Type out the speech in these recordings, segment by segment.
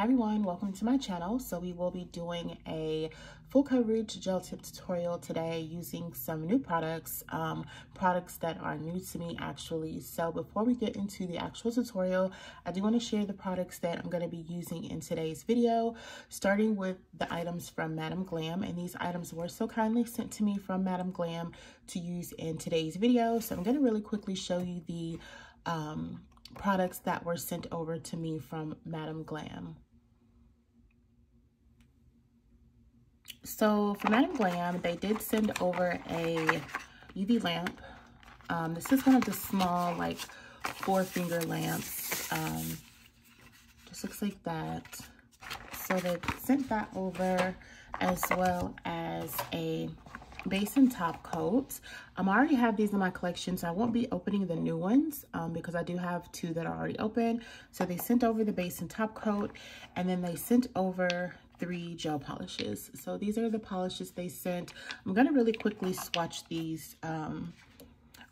Hi everyone, welcome to my channel. So we will be doing a full coverage gel tip tutorial today using some new products, um, products that are new to me actually. So before we get into the actual tutorial, I do want to share the products that I'm going to be using in today's video, starting with the items from Madam Glam. And these items were so kindly sent to me from Madam Glam to use in today's video. So I'm going to really quickly show you the um, products that were sent over to me from Madam Glam. So for Madam Glam, they did send over a UV lamp. Um, this is one of the small, like, four finger lamps. Um, just looks like that. So they sent that over as well as a base and top coat. Um, I already have these in my collection, so I won't be opening the new ones um, because I do have two that are already open. So they sent over the base and top coat, and then they sent over three gel polishes. So these are the polishes they sent. I'm going to really quickly swatch these um,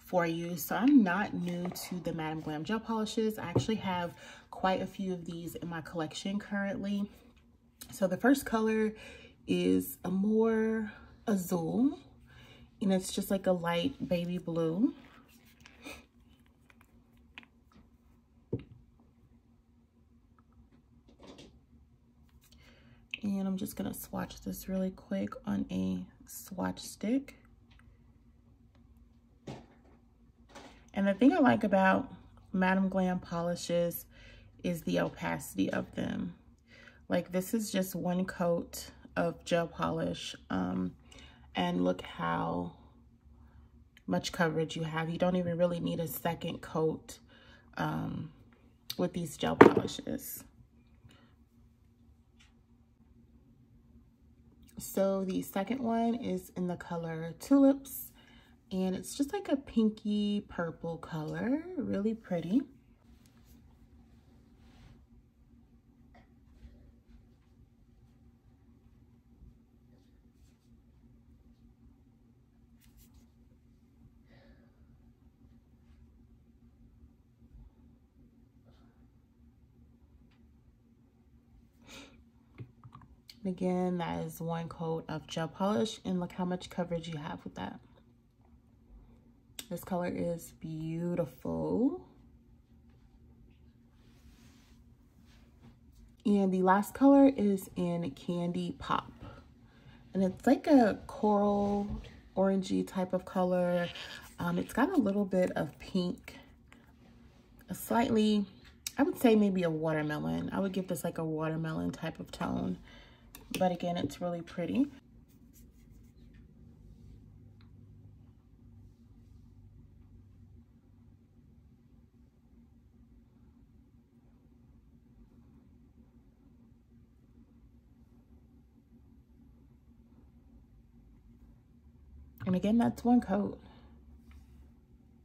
for you. So I'm not new to the Madam Glam gel polishes. I actually have quite a few of these in my collection currently. So the first color is a more azul and it's just like a light baby blue. And I'm just gonna swatch this really quick on a swatch stick. And the thing I like about Madam Glam polishes is the opacity of them. Like this is just one coat of gel polish. Um, and look how much coverage you have. You don't even really need a second coat um, with these gel polishes. So the second one is in the color Tulips and it's just like a pinky purple color, really pretty. Again, that is one coat of gel polish. And look how much coverage you have with that. This color is beautiful. And the last color is in Candy Pop. And it's like a coral orangey type of color. Um, it's got a little bit of pink, a slightly, I would say maybe a watermelon. I would give this like a watermelon type of tone. But again, it's really pretty. And again, that's one coat.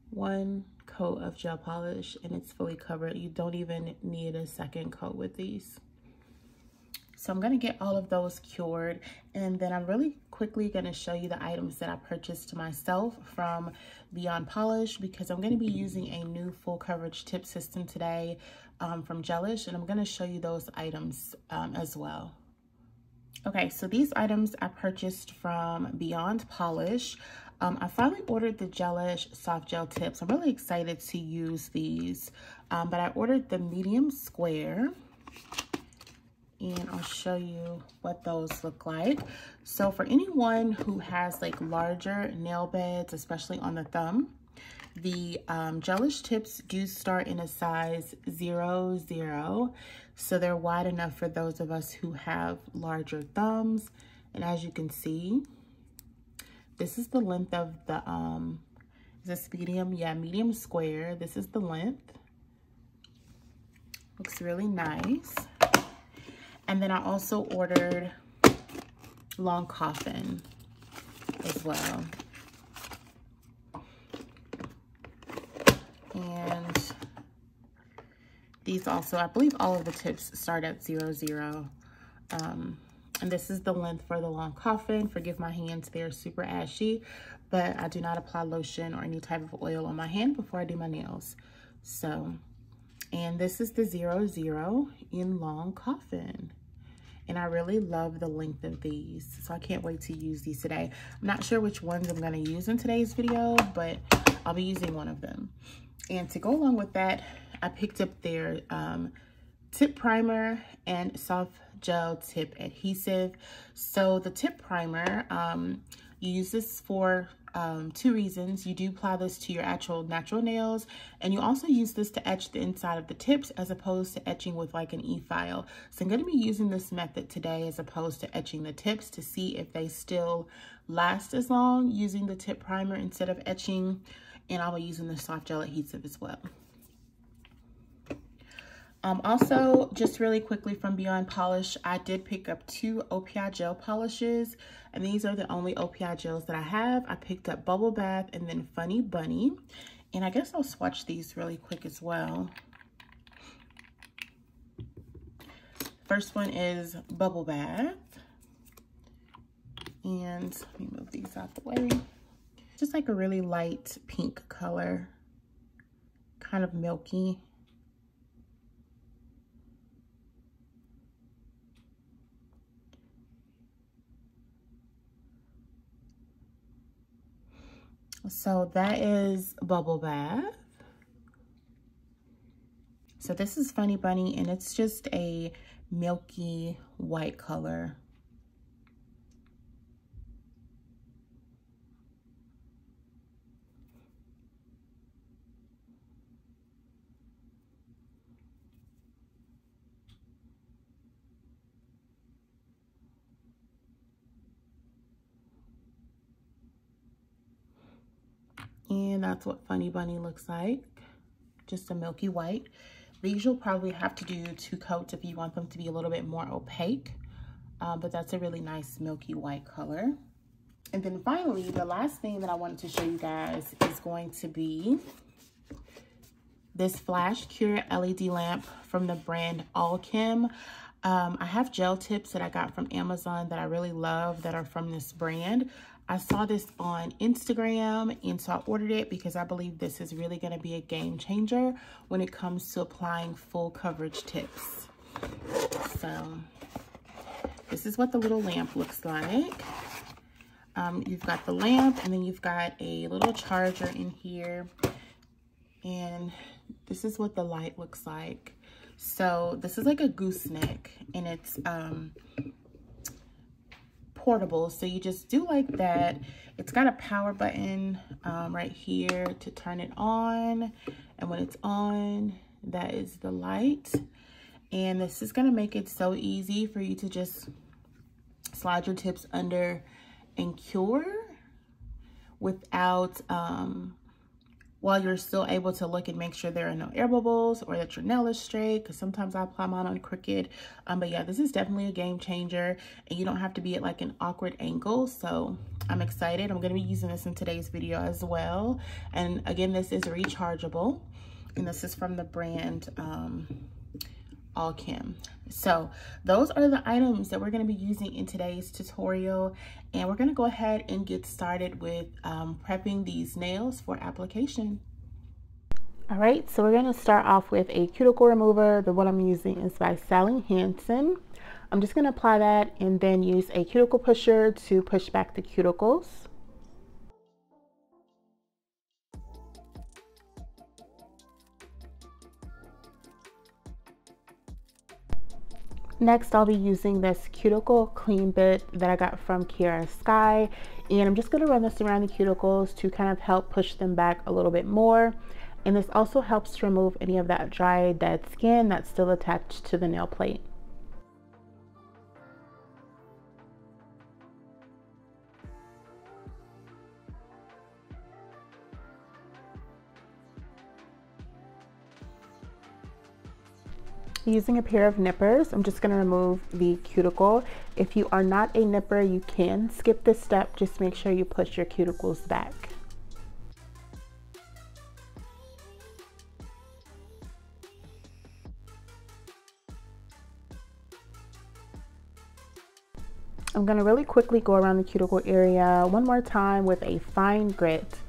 One coat of gel polish and it's fully covered. You don't even need a second coat with these. So I'm to get all of those cured and then I'm really quickly to show you the items that I purchased to myself from Beyond Polish because I'm to be using a new full coverage tip system today um, from Gelish and I'm to show you those items um, as well. Okay, so these items I purchased from Beyond Polish. Um, I finally ordered the Gelish soft gel tips. I'm really excited to use these, um, but I ordered the medium square and I'll show you what those look like. So for anyone who has like larger nail beds, especially on the thumb, the um, gelish tips do start in a size zero, zero. So they're wide enough for those of us who have larger thumbs. And as you can see, this is the length of the, um, is this medium? Yeah, medium square. This is the length. Looks really nice. And then I also ordered long coffin as well. And these also, I believe all of the tips start at zero, zero. Um, and this is the length for the long coffin. Forgive my hands, they're super ashy, but I do not apply lotion or any type of oil on my hand before I do my nails. So And this is the Zero Zero in Long Coffin. And I really love the length of these. So I can't wait to use these today. I'm not sure which ones I'm going to use in today's video, but I'll be using one of them. And to go along with that, I picked up their um, tip primer and soft gel tip adhesive. So the tip primer, um, you use this for um, two reasons. You do apply this to your actual natural nails, and you also use this to etch the inside of the tips as opposed to etching with like an e-file. So I'm going to be using this method today as opposed to etching the tips to see if they still last as long using the tip primer instead of etching, and I'll be using the soft gel adhesive as well. Um, also, just really quickly from Beyond Polish, I did pick up two OPI gel polishes, and these are the only OPI gels that I have. I picked up Bubble Bath and then Funny Bunny, and I guess I'll swatch these really quick as well. First one is Bubble Bath, and let me move these out the way. Just like a really light pink color, kind of milky. So that is Bubble Bath. So this is Funny Bunny and it's just a milky white color. And that's what Funny Bunny looks like. Just a milky white. These you'll probably have to do two coats if you want them to be a little bit more opaque. Um, but that's a really nice milky white color. And then finally, the last thing that I wanted to show you guys is going to be this Flash Cure LED lamp from the brand Allkem. Um, I have gel tips that I got from Amazon that I really love that are from this brand. I saw this on Instagram and so I ordered it because I believe this is really going to be a game changer when it comes to applying full coverage tips. So this is what the little lamp looks like. Um, you've got the lamp and then you've got a little charger in here. And this is what the light looks like. So this is like a gooseneck and it's um, portable. So you just do like that. It's got a power button um, right here to turn it on. And when it's on, that is the light. And this is going to make it so easy for you to just slide your tips under and cure without um, while you're still able to look and make sure there are no air bubbles or that your nail is straight because sometimes I apply mine on crooked. Um, but yeah, this is definitely a game changer and you don't have to be at like an awkward angle. So I'm excited. I'm going to be using this in today's video as well. And again, this is rechargeable and this is from the brand um, Allkem. So those are the items that we're going to be using in today's tutorial. And we're going to go ahead and get started with um, prepping these nails for application. All right, so we're going to start off with a cuticle remover. The one I'm using is by Sally Hansen. I'm just going to apply that and then use a cuticle pusher to push back the cuticles. Next, I'll be using this cuticle clean bit that I got from Kiara Sky. And I'm just gonna run this around the cuticles to kind of help push them back a little bit more. And this also helps to remove any of that dry, dead skin that's still attached to the nail plate. Using a pair of nippers, I'm just going to remove the cuticle. If you are not a nipper, you can skip this step. Just make sure you push your cuticles back. I'm going to really quickly go around the cuticle area one more time with a fine grit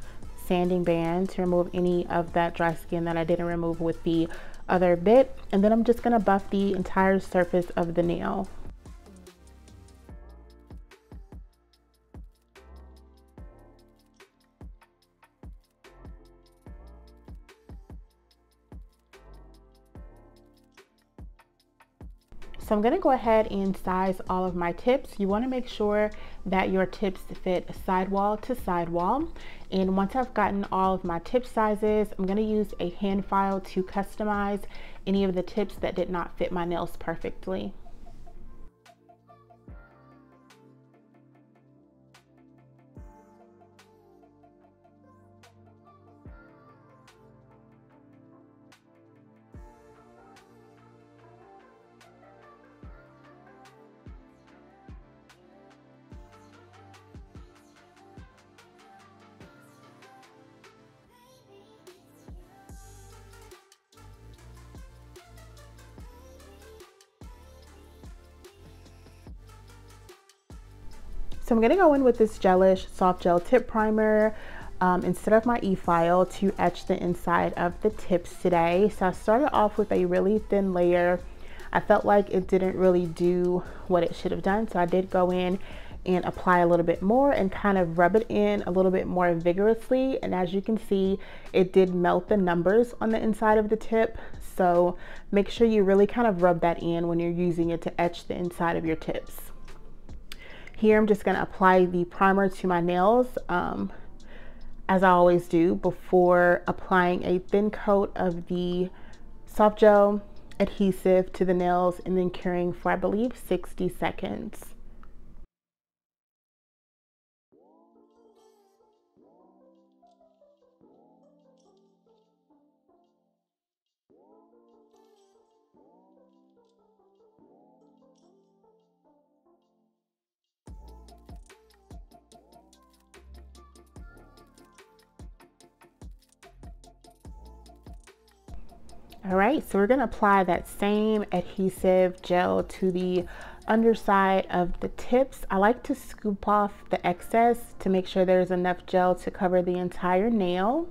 sanding band to remove any of that dry skin that I didn't remove with the other bit. And then I'm just gonna buff the entire surface of the nail. So I'm gonna go ahead and size all of my tips. You wanna make sure that your tips fit sidewall to sidewall. And once I've gotten all of my tip sizes, I'm gonna use a hand file to customize any of the tips that did not fit my nails perfectly. I'm gonna go in with this Gelish Soft Gel Tip Primer um, instead of my e-file to etch the inside of the tips today. So I started off with a really thin layer. I felt like it didn't really do what it should have done. So I did go in and apply a little bit more and kind of rub it in a little bit more vigorously. And as you can see, it did melt the numbers on the inside of the tip. So make sure you really kind of rub that in when you're using it to etch the inside of your tips. Here I'm just going to apply the primer to my nails um, as I always do before applying a thin coat of the soft gel adhesive to the nails and then curing for I believe 60 seconds. All right, so we're gonna apply that same adhesive gel to the underside of the tips. I like to scoop off the excess to make sure there's enough gel to cover the entire nail.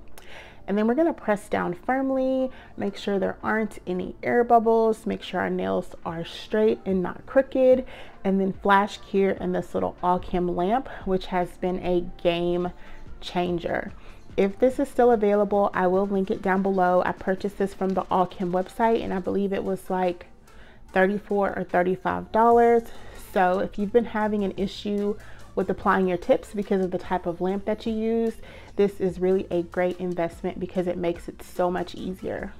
And then we're gonna press down firmly, make sure there aren't any air bubbles, make sure our nails are straight and not crooked, and then flash cure in this little Allkem lamp, which has been a game changer. If this is still available, I will link it down below. I purchased this from the Allkem website and I believe it was like 34 or $35. So if you've been having an issue with applying your tips because of the type of lamp that you use, this is really a great investment because it makes it so much easier.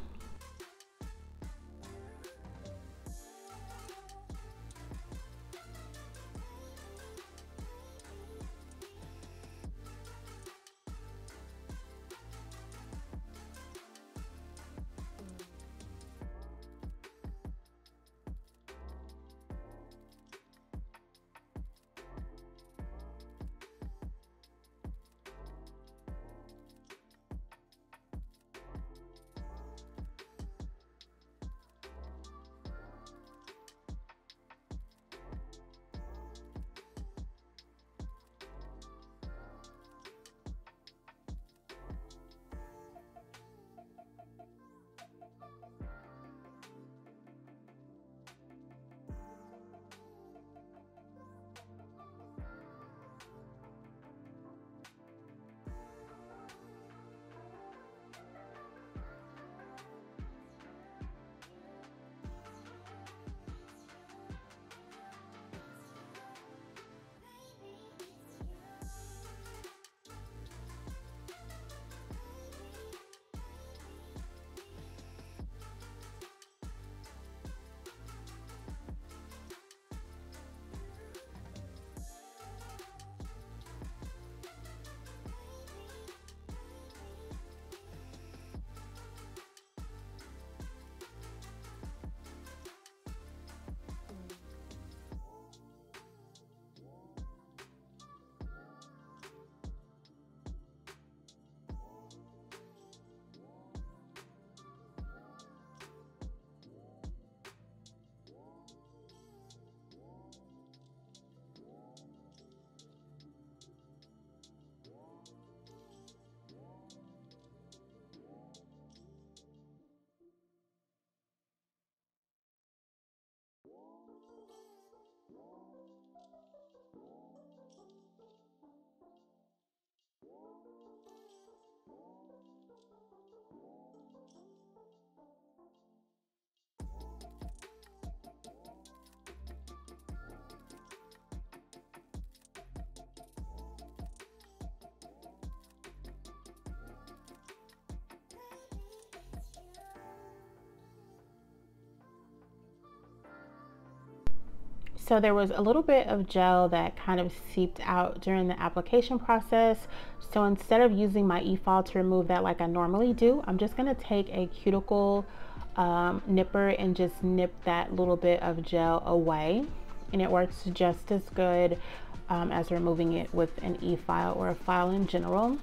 So there was a little bit of gel that kind of seeped out during the application process. So instead of using my e-file to remove that like I normally do, I'm just gonna take a cuticle um, nipper and just nip that little bit of gel away. And it works just as good um, as removing it with an e-file or a file in general.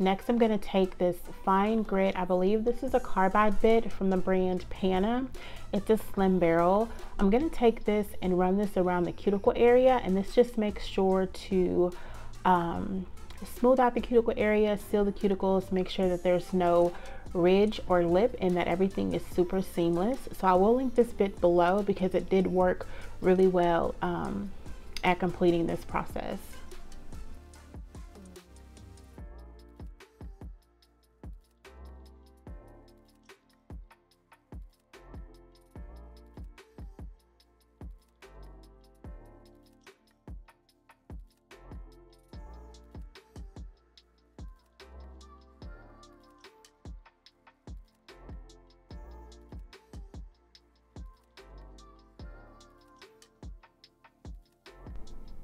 Next, I'm going to take this fine grit. I believe this is a carbide bit from the brand Pana. It's a slim barrel. I'm going to take this and run this around the cuticle area. And this just makes sure to um, smooth out the cuticle area, seal the cuticles, make sure that there's no ridge or lip and that everything is super seamless. So I will link this bit below because it did work really well um, at completing this process.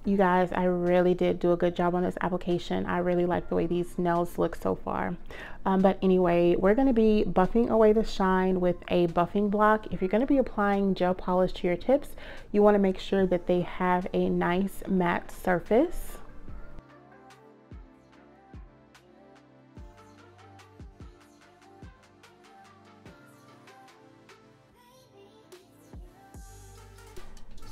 You guys i really did do a good job on this application. I really like the way these nails look so far. Um, but anyway we're going to be buffing away the shine with a buffing block. If you're going to be applying gel polish to your tips you want to make sure that they have a nice matte surface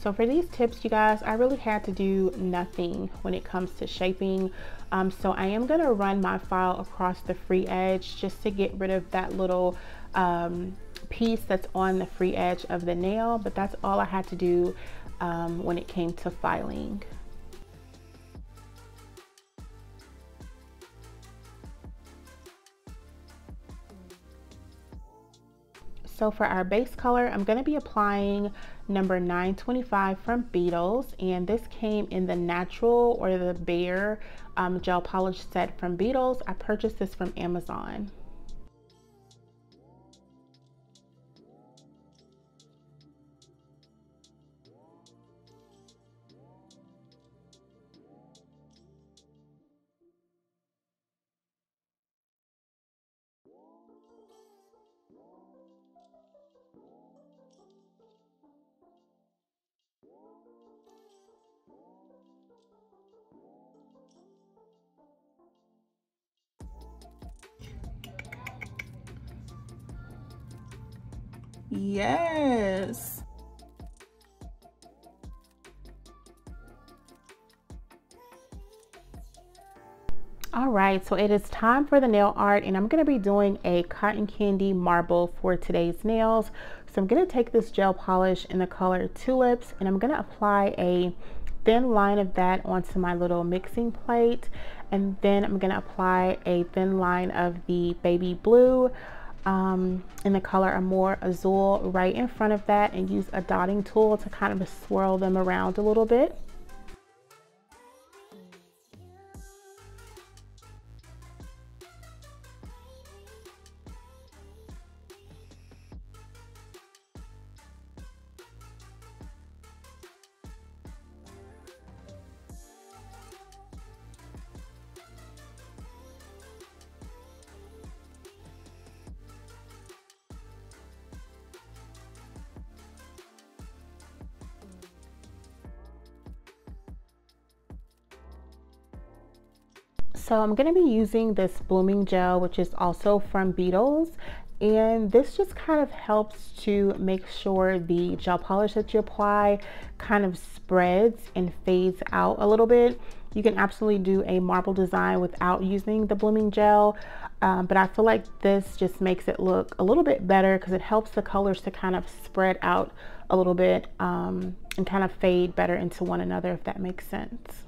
So for these tips, you guys, I really had to do nothing when it comes to shaping. Um, so I am gonna run my file across the free edge just to get rid of that little um, piece that's on the free edge of the nail, but that's all I had to do um, when it came to filing. So for our base color, I'm going to be applying number 925 from Beetles. And this came in the natural or the bare um, gel polish set from Beetles. I purchased this from Amazon. Yes. All right, so it is time for the nail art and I'm gonna be doing a cotton candy marble for today's nails. So I'm gonna take this gel polish in the color Tulips and I'm gonna apply a thin line of that onto my little mixing plate. And then I'm gonna apply a thin line of the baby blue um, in the color Amore Azul right in front of that and use a dotting tool to kind of swirl them around a little bit. So I'm going to be using this blooming gel, which is also from Beetles. And this just kind of helps to make sure the gel polish that you apply kind of spreads and fades out a little bit. You can absolutely do a marble design without using the blooming gel. Um, but I feel like this just makes it look a little bit better because it helps the colors to kind of spread out a little bit um, and kind of fade better into one another, if that makes sense.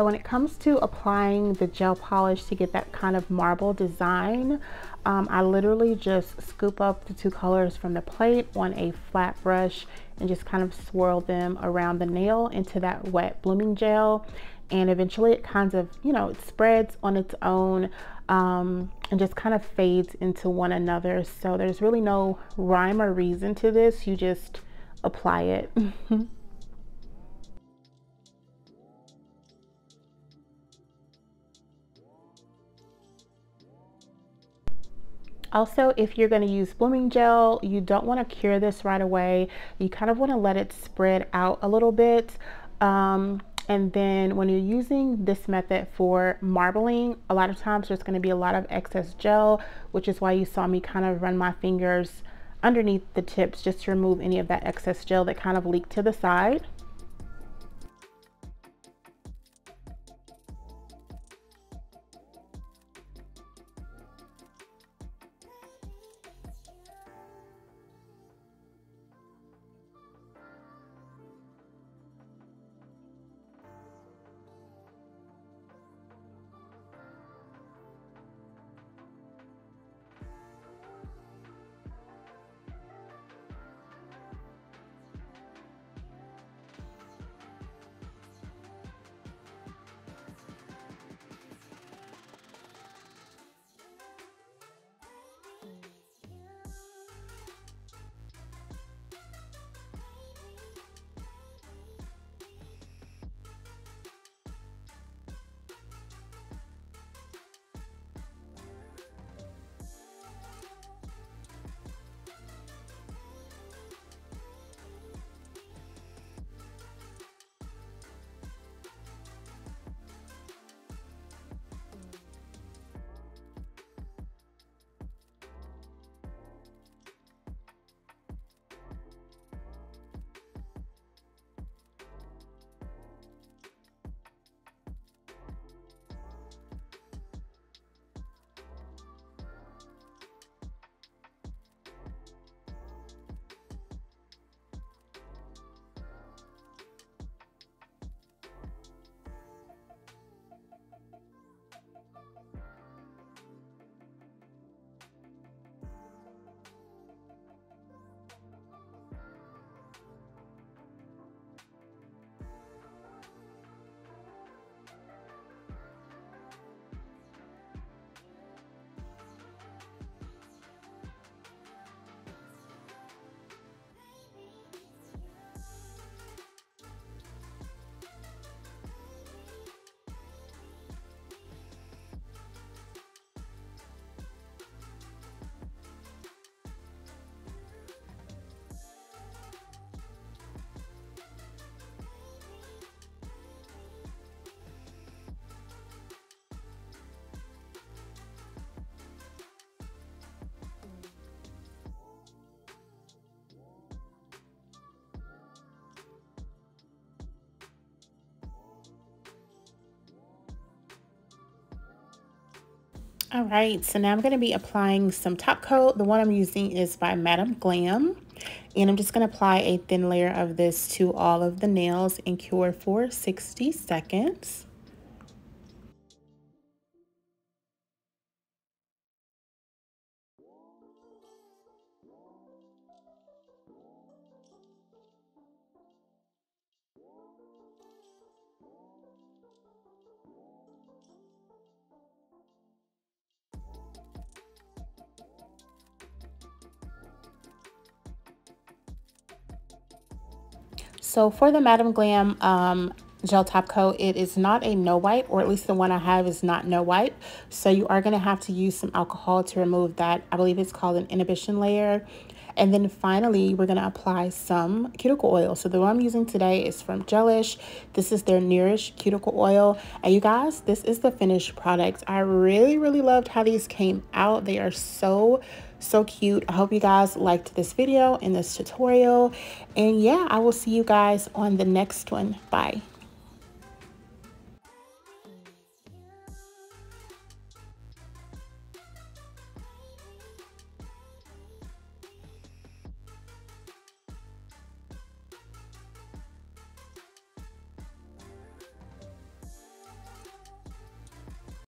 So when it comes to applying the gel polish to get that kind of marble design, um, I literally just scoop up the two colors from the plate on a flat brush and just kind of swirl them around the nail into that wet blooming gel. And eventually it kind of, you know, it spreads on its own um, and just kind of fades into one another. So there's really no rhyme or reason to this. You just apply it. Also, if you're going to use blooming gel, you don't want to cure this right away. You kind of want to let it spread out a little bit. Um, and then when you're using this method for marbling, a lot of times there's going to be a lot of excess gel, which is why you saw me kind of run my fingers underneath the tips just to remove any of that excess gel that kind of leaked to the side. All right, so now I'm going to be applying some top coat. The one I'm using is by Madam Glam. And I'm just going to apply a thin layer of this to all of the nails and cure for 60 seconds. So for the Madam Glam um, gel top coat, it is not a no wipe, or at least the one I have is not no wipe. So you are going to have to use some alcohol to remove that. I believe it's called an inhibition layer. And then finally, we're going to apply some cuticle oil. So the one I'm using today is from Gelish. This is their Nourish cuticle oil. And you guys, this is the finished product. I really, really loved how these came out. They are so so cute. I hope you guys liked this video and this tutorial. And yeah i will see you guys on the next one. Bye